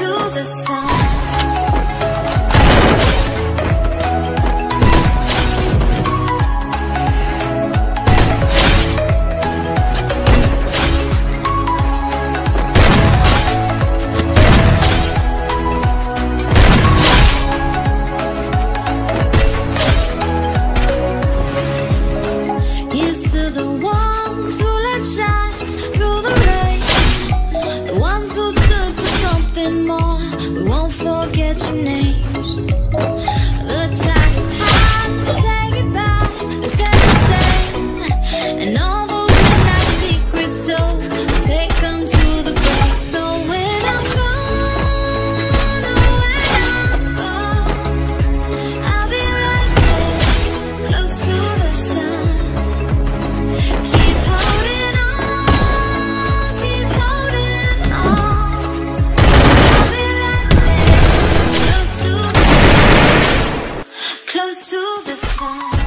to the sun. won't forget your names. inside